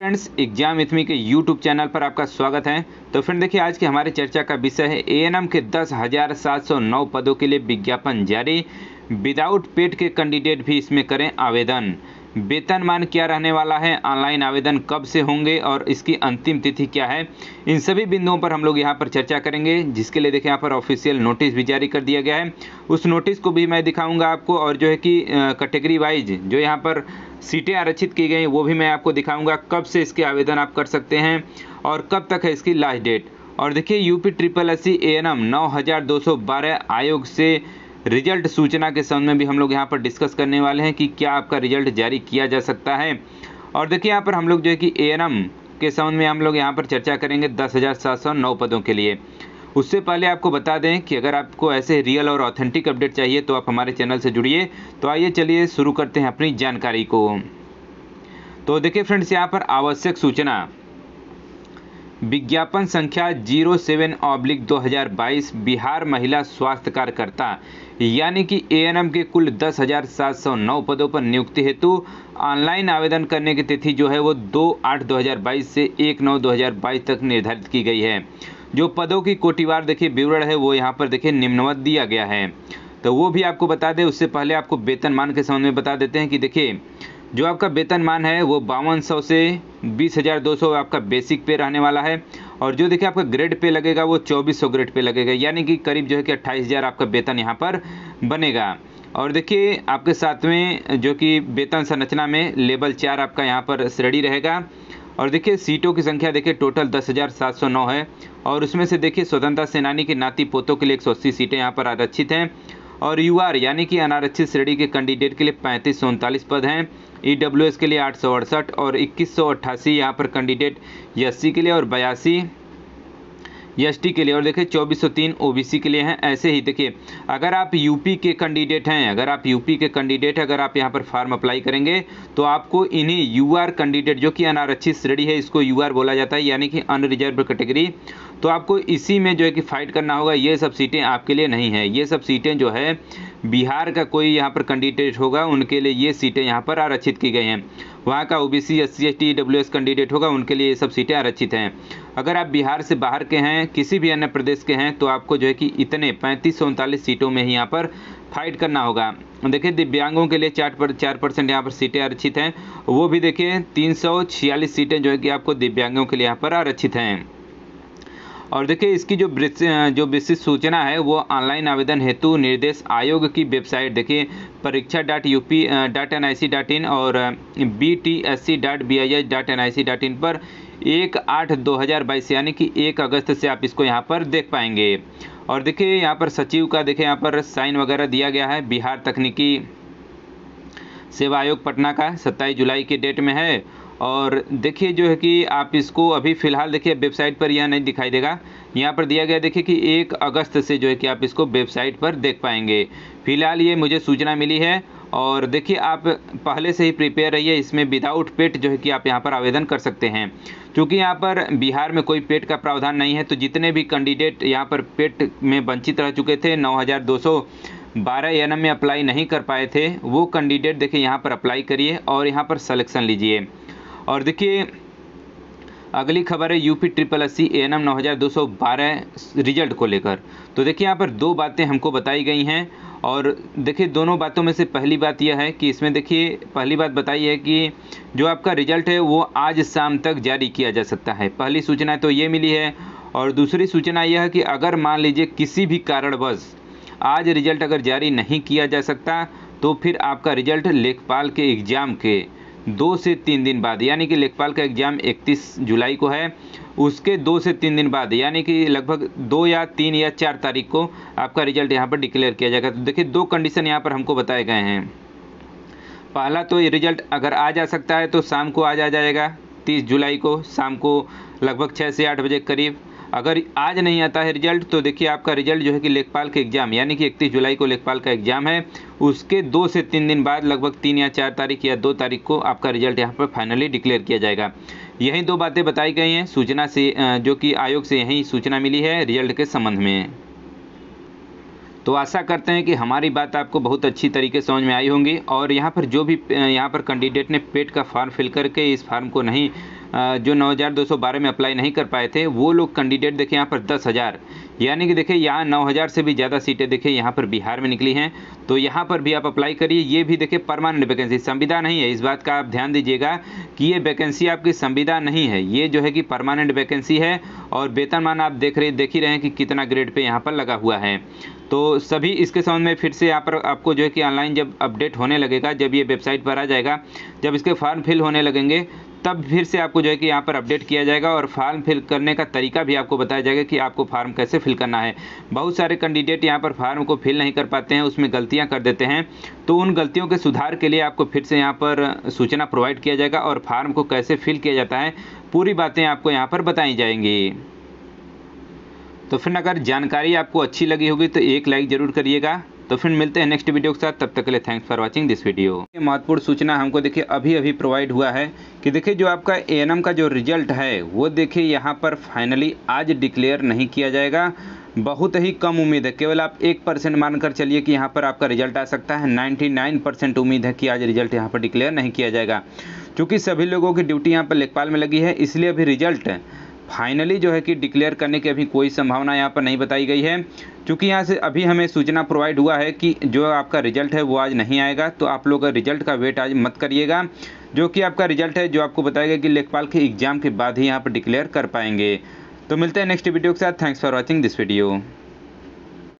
Friends exam इथमी के YouTube channel पर आपका स्वागत है। तो फ्रेंड देखिए, आज की हमारी चर्चा का विषय है एएनएम के दस हज़ार सात सौ नौ पदों के लिए विज्ञापन जारी। विदाउट पेट के कैंडिडेट भी इसमें करें आवेदन। वेतनमान क्या रहने वाला है। ऑनलाइन आवेदन कब से होंगे और इसकी अंतिम तिथि क्या है? इन सभी बिंदुओं पर हम लोग यहाँ पर चर्चा करेंगे, जिसके लिए देखिए यहाँ पर ऑफिशियल नोटिस भी जारी कर दिया गया है। उस नोटिस को भी मैं दिखाऊँगा आपको और जो है कि कैटेगरी वाइज जो यहाँ पर सीटें आरक्षित की गई, वो भी मैं आपको दिखाऊँगा कब से इसके आवेदन आप कर सकते हैं और कब तक है इसकी लास्ट डेट और देखिए UP triple S C A N M नौ हज़ार दो सौ बारह आयोग से रिज़ल्ट सूचना के संबंध में भी हम लोग यहाँ पर डिस्कस करने वाले हैं कि क्या आपका रिज़ल्ट जारी किया जा सकता है। और देखिए यहाँ पर हम लोग जो है कि ए एन एम के संबंध में हम लोग यहाँ पर चर्चा करेंगे दस हज़ार सात सौ नौ पदों के लिए। उससे पहले आपको बता दें कि अगर आपको ऐसे रियल और ऑथेंटिक अपडेट चाहिए तो आप हमारे चैनल से जुड़िए। तो आइए चलिए शुरू करते हैं अपनी जानकारी को। तो देखिए फ्रेंड्स, यहाँ पर आवश्यक सूचना। विज्ञापन संख्या ज़ीरो सेवन ऑब्लिक दो हज़ार बाईस, बिहार महिला स्वास्थ्य कार्यकर्ता, यानी कि एएनएम के कुल दस हज़ार सात सौ नौ पदों पर नियुक्ति हेतु ऑनलाइन आवेदन करने की तिथि जो है वो दो आठ दो हज़ार बाईस से एक नौ दो हज़ार बाईस तक निर्धारित की गई है। जो पदों की कोटिवार देखिए विवरण है, वो यहाँ पर देखिए निम्नवत दिया गया है। तो वो भी आपको बता दें, उससे पहले आपको वेतनमान के संबंध में बता देते हैं कि देखिए जो आपका वेतनमान है, वो बावन सौ से बीस हज़ार दो सौ आपका बेसिक पे रहने वाला है। और जो देखिए आपका ग्रेड पे लगेगा, वो चौबीस सौ ग्रेड पे लगेगा। यानी कि करीब जो है कि अट्ठाईस हज़ार आपका वेतन यहाँ पर बनेगा। और देखिए, आपके सातवें जो कि वेतन संरचना में लेवल चार आपका यहाँ पर श्रेणी रहेगा। और देखिए, सीटों की संख्या देखिए टोटल दस हज़ार सात सौ नौ है। और उसमें से देखिए, स्वतंत्रता सेनानी के नाती पोतों के लिए एक सौ अस्सी सीटें यहाँ पर आरक्षित हैं। और यू आर यानी कि अनारक्षित श्रेणी के कैंडिडेट के लिए पैंतीस सौ उनतालीस पद हैं। ई डब्ल्यू एस के लिए आठ सौ अड़सठ और इक्कीस सौ अट्ठासी यहाँ पर कैंडिडेट एस के लिए और बयासी एस के लिए। और देखिए, चौबीस सौ तीन ओ के लिए हैं। ऐसे ही देखिए, अगर आप यूपी के कैंडिडेट हैं, अगर आप यूपी के कैंडिडेट अगर आप यहाँ पर फॉर्म अप्लाई करेंगे तो आपको इन्हीं यू कैंडिडेट जो कि अनारक्षित श्रेणी है, इसको यू आर बोला जाता है, यानी कि अनरिजर्व कैटेगरी तो आपको इसी में जो है कि फाइट करना होगा। ये सब सीटें आपके लिए नहीं है। ये सब सीटें जो है, बिहार का कोई यहाँ पर कैंडिडेट होगा, उनके लिए ये सीटें यहाँ पर आरक्षित की गई हैं। वहाँ का O B C S C S T W S candidate होगा, उनके लिए ये सब सीटें आरक्षित हैं। अगर आप बिहार से बाहर के हैं, किसी भी अन्य प्रदेश के हैं तो आपको जो है कि इतने पैंतीस सौ उनतालीस सीटों में ही यहाँ पर फाइट करना होगा। देखिए, दिव्यांगों के लिए चार पर, चार परसेंट यहाँ पर सीटें आरक्षित हैं। वो भी देखिए, तीन सौ छियालीस सीटें जो है कि आपको दिव्यांगों के लिए यहाँ पर आरक्षित हैं। और देखिए, इसकी जो जो विशिष्ट सूचना है, वो ऑनलाइन आवेदन हेतु निर्देश आयोग की वेबसाइट, देखिए परीक्षा dot U P dot N I C dot in और B T S C dot B I H dot N I C dot in पर एक आठ दो हज़ार बाईस, यानी कि एक अगस्त से आप इसको यहाँ पर देख पाएँगे। और देखिए, यहाँ पर सचिव का, देखिए, यहाँ पर साइन वगैरह दिया गया है। बिहार तकनीकी सेवा आयोग पटना का सत्ताईस जुलाई के डेट में है। और देखिए जो है कि आप इसको अभी फ़िलहाल देखिए वेबसाइट पर यह नहीं दिखाई देगा। यहाँ पर दिया गया देखिए कि एक अगस्त से जो है कि आप इसको वेबसाइट पर देख पाएँगे। फ़िलहाल ये मुझे सूचना मिली है और देखिए आप पहले से ही प्रिपेयर रहिए, इसमें विदाउट पेट जो है कि आप यहाँ पर आवेदन कर सकते हैं। क्योंकि यहाँ पर बिहार में कोई पेट का प्रावधान नहीं है तो जितने भी कैंडिडेट यहाँ पर पेट में वंचित रह चुके थे, नौ हज़ार दो सौ बारह एन में अप्लाई नहीं कर पाए थे, वो कैंडिडेट देखिए यहाँ पर अप्लाई करिए और यहाँ पर सलेक्शन लीजिए। और देखिए, अगली खबर है UP triple S C N M नौ हज़ार दो सौ बारह रिज़ल्ट को लेकर। तो देखिए, यहाँ पर दो बातें हमको बताई गई हैं और देखिए, दोनों बातों में से पहली बात यह है कि इसमें देखिए, पहली बात बताई है कि जो आपका रिज़ल्ट है, वो आज शाम तक जारी किया जा सकता है। पहली सूचना तो ये मिली है और दूसरी सूचना यह है कि अगर मान लीजिए किसी भी कारणवश आज रिज़ल्ट अगर जारी नहीं किया जा सकता तो फिर आपका रिज़ल्ट लेखपाल के एग्ज़ाम के दो से तीन दिन बाद, यानी कि लेखपाल का एग्ज़ाम 31 जुलाई को है। उसके दो से तीन दिन बाद, यानी कि लगभग दो या तीन या चार तारीख को आपका रिज़ल्ट यहाँ पर डिक्लेयर किया जाएगा। तो देखिए, दो कंडीशन यहाँ पर हमको बताए गए हैं। पहला तो ये रिज़ल्ट अगर आ जा सकता है तो शाम को आ जाएगा, तीस जुलाई को, शाम को लगभग छः से आठ बजे करीब। अगर आज नहीं आता है रिज़ल्ट तो देखिए आपका रिज़ल्ट जो है कि लेखपाल के एग्ज़ाम, यानी कि इकतीस जुलाई को लेखपाल का एग्ज़ाम है। उसके दो से तीन दिन बाद, लगभग तीन या चार तारीख या दो तारीख को आपका रिज़ल्ट यहाँ पर फाइनली डिक्लेयर किया जाएगा। यही दो बातें बताई गई हैं। सूचना से जो कि आयोग से यही सूचना मिली है रिज़ल्ट के संबंध में। तो आशा करते हैं कि हमारी बात आपको बहुत अच्छी तरीके से समझ में आई होंगी। और यहाँ पर जो भी यहाँ पर कैंडिडेट ने पेट का फॉर्म फिल करके इस फॉर्म को नहीं जो नौ हज़ार दो सौ बारह में अप्लाई नहीं कर पाए थे, वो लोग कैंडिडेट देखें यहाँ पर दस हज़ार। यानी कि देखिए, यहाँ नौ हज़ार से भी ज़्यादा सीटें देखें यहाँ पर बिहार में निकली हैं। तो यहाँ पर भी आप अप्लाई करिए, ये भी देखिए परमानेंट वैकेंसी संविदा नहीं है। इस बात का आप ध्यान दीजिएगा कि ये वैकेंसी आपकी संविदा नहीं है। ये जो है कि परमानेंट वैकेंसी है और वेतनमान आप देख रहे, देख ही रहे हैं कि कितना ग्रेड पे यहाँ पर लगा हुआ है। तो सभी इसके संबंध में फिर से यहाँ पर आपको जो है कि ऑनलाइन जब अपडेट होने लगेगा, जब ये वेबसाइट पर आ जाएगा, जब इसके फॉर्म फिल होने लगेंगे तब फिर से आपको जो है कि यहाँ पर अपडेट किया जाएगा और फॉर्म फिल करने का तरीका भी आपको बताया जाएगा कि आपको फॉर्म कैसे फिल करना है। बहुत सारे कैंडिडेट यहाँ पर फॉर्म को फिल नहीं कर पाते हैं, उसमें गलतियाँ कर देते हैं। तो उन गलतियों के सुधार के लिए आपको फिर से यहाँ पर सूचना प्रोवाइड किया जाएगा और फार्म को कैसे फिल किया जाता है, पूरी बातें आपको यहाँ पर बताई जाएँगी। तो फिर अगर जानकारी आपको अच्छी लगी होगी तो एक लाइक ज़रूर करिएगा। तो फिर मिलते हैं नेक्स्ट वीडियो के साथ। तब तक के लिए thanks for watching this video महत्वपूर्ण सूचना हमको देखिए अभी अभी प्रोवाइड हुआ है कि देखिए, जो आपका ए का जो रिज़ल्ट है, वो देखिए यहाँ पर फाइनली आज डिक्लेयर नहीं किया जाएगा। बहुत ही कम उम्मीद है। केवल आप एक परसेंट मानकर चलिए कि यहाँ पर आपका रिज़ल्ट आ सकता है। 99 परसेंट उम्मीद है कि आज रिज़ल्ट यहाँ पर डिक्लेयर नहीं किया जाएगा। क्योंकि सभी लोगों की ड्यूटी यहाँ पर लेखपाल में लगी है, इसलिए अभी रिज़ल्ट फाइनली जो है कि डिक्लेयर करने की अभी कोई संभावना यहाँ पर नहीं बताई गई है। क्योंकि यहाँ से अभी हमें सूचना प्रोवाइड हुआ है कि जो आपका रिज़ल्ट है वो आज नहीं आएगा तो आप लोग रिज़ल्ट का वेट आज मत करिएगा। जो कि आपका रिज़ल्ट है, जो आपको बताएगा कि लेखपाल के एग्ज़ाम के बाद ही यहाँ पर डिक्लेयर कर पाएँगे। तो मिलते हैं नेक्स्ट वीडियो के साथ। Thanks for watching this video.